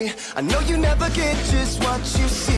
I know you never get just what you see.